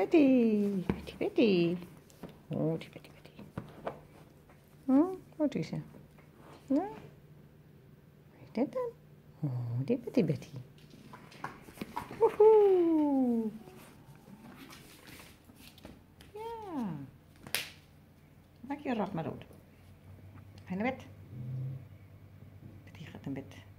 Betty. Betty, Betty. Oh, die Betty, Betty. Oh hmm, wat is ze? Ja? Hmm? Wat is dit dan? Oh, die Betty, Betty. Woehoe. Ja. Maak je rot maar dood. Ga je naar bed. Betty gaat naar bed.